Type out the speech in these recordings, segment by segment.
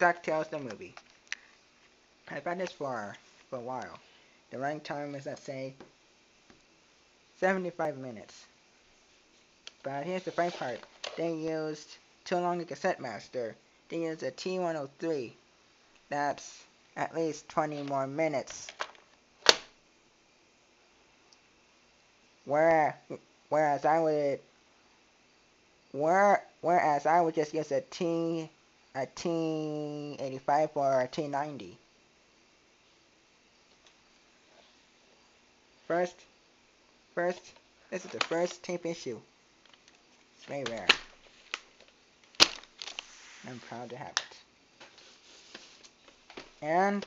DuckTales the movie. I've had this for, for a while. The running time is, let's say, 75 minutes. But here's the funny part. They used too long a cassette master. They used a T103. That's at least 20 more minutes. Where, whereas I would, where, whereas I would just use a T a T85 or a T90. First, first, this is the first issue. It's very rare. I'm proud to have it. And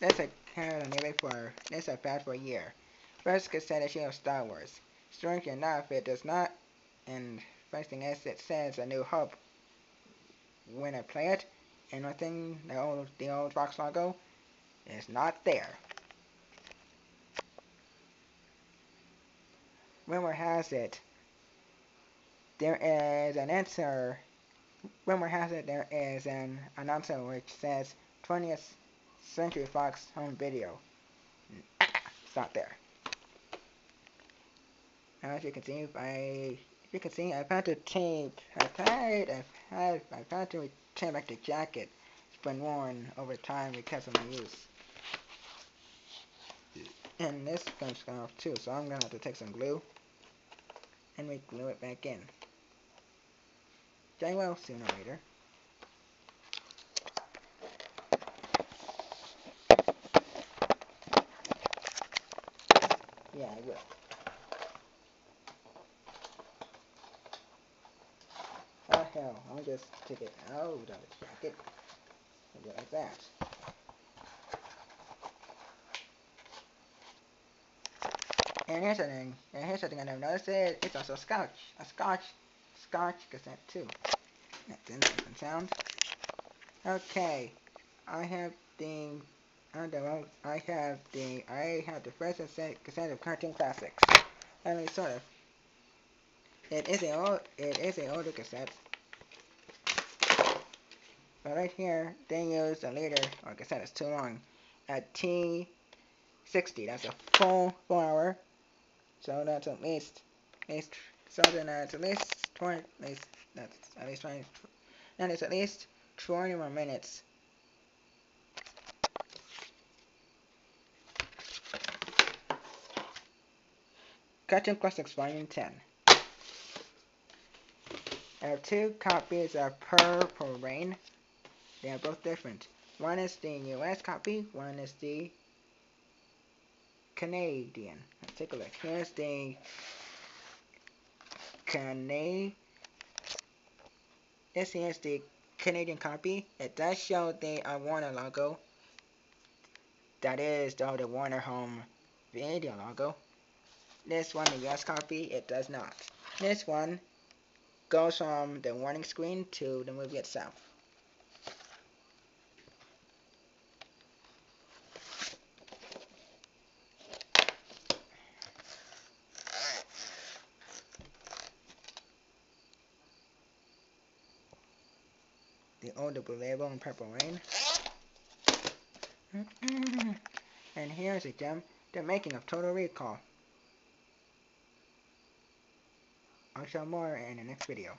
this I had on eBay for this I've had for a year. First cassette of Star Wars. Strange enough, it does not, and first thing is, it says A New Hope when I play it, and one thing, the old, the old Fox logo is not there. Rumor has it, there is an answer, rumor has it there is an announcer which says 20th Century Fox home video. It's not there. As you can see, I you can see I've had to I've I've had, I've had to return back the jacket. It's been worn over time because of my use. And this comes off too, so I'm gonna have to take some glue and we glue it back in. Very well, sooner or later. Yeah, I will. Hell, I'll just take it out of the jacket like that. And here's something, and here's something I never noticed, it, it's also a scotch, a scotch, scotch cassette too. That's interesting sound. Okay, I have the, I have the, I have the first cassette, of Cartoon Classics. At least sort of. It is a old, it is a older cassette, but right here, they use a leader, like I said, it's too long, at T60. That's a full, full hour. So that's at least, at least, so then that's at least 20, at least, that's at least 20, and it's at least 20 more minutes. Cartoon Classics Volume 10. I have two copies of Purple Rain. They are both different. One is the US copy, one is the Canadian. Let's take a look. Here's the Canadian. This is the Canadian copy. It does show the uh, Warner logo. That is though the Warner Home Video logo. This one, the US copy, it does not. This one goes from the warning screen to the movie itself. The Blue Label and Purple Rain. and here's a gem, the making of Total Recall. I'll show more in the next video.